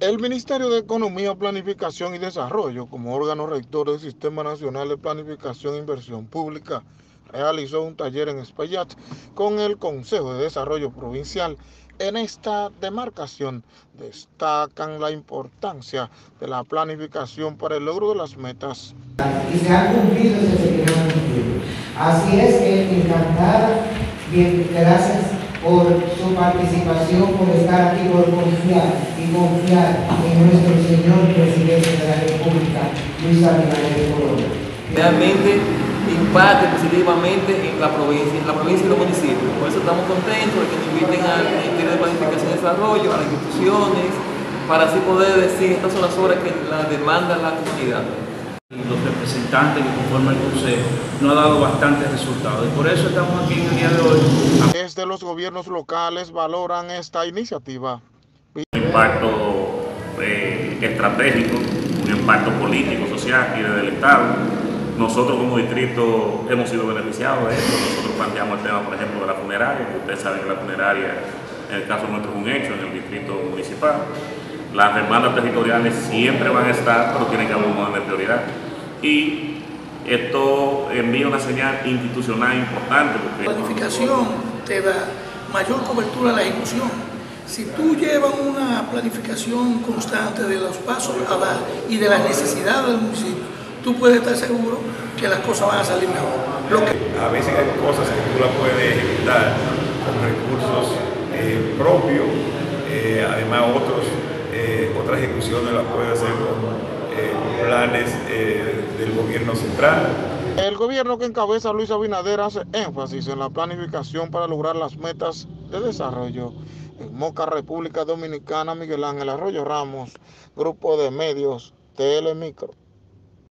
El Ministerio de Economía, Planificación y Desarrollo, como órgano rector del Sistema Nacional de Planificación e Inversión Pública, realizó un taller en Espaillat con el Consejo de Desarrollo Provincial. En esta demarcación destacan la importancia de la planificación para el logro de las metas. Y se han cumplido. Así es que encantada, bien, gracias por su participación, por estar aquí, por confiar y confiar en nuestro señor presidente de la República, Luis Abinader Corona. Realmente impacte positivamente en la provincia, en la provincia y los municipios. Por eso estamos contentos de que nos inviten al Ministerio de Planificación y Desarrollo, a las instituciones, para así poder decir estas son las horas que la demanda la comunidad los representantes que conforman el Consejo no ha dado bastantes resultados. Y por eso estamos aquí en el día de hoy. Desde los gobiernos locales valoran esta iniciativa. Un impacto eh, estratégico, un impacto político, social y desde el Estado. Nosotros como distrito hemos sido beneficiados de esto. Nosotros planteamos el tema, por ejemplo, de la funeraria, ustedes saben que la funeraria, en el caso nuestro, es un hecho en el distrito municipal. Las demandas territoriales siempre van a estar, pero tienen que haber un Y esto envía una señal institucional importante. La planificación te da mayor cobertura a la ejecución. Si tú llevas una planificación constante de los pasos a dar y de las necesidades del municipio, tú puedes estar seguro que las cosas van a salir mejor. Lo que... A veces hay cosas que tú las puedes ejecutar con recursos eh, propios, eh, además otros eh, otras ejecuciones las puede hacer con planes eh, del gobierno central. El gobierno que encabeza Luis Abinader hace énfasis en la planificación para lograr las metas de desarrollo. En Moca, República Dominicana, Miguel Ángel Arroyo Ramos, Grupo de Medios Telemicro.